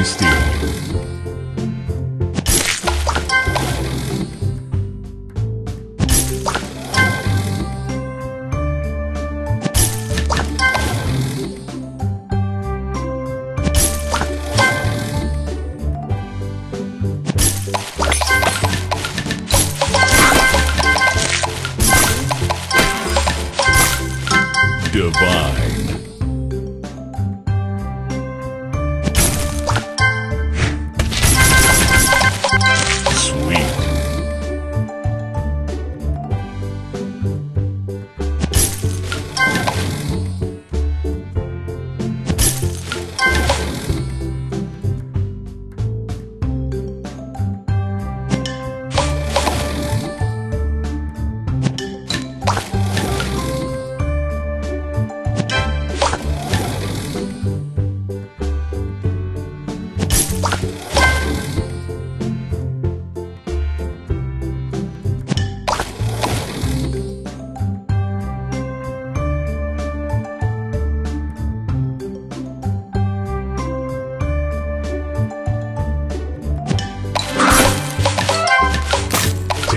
Tasty. Divine.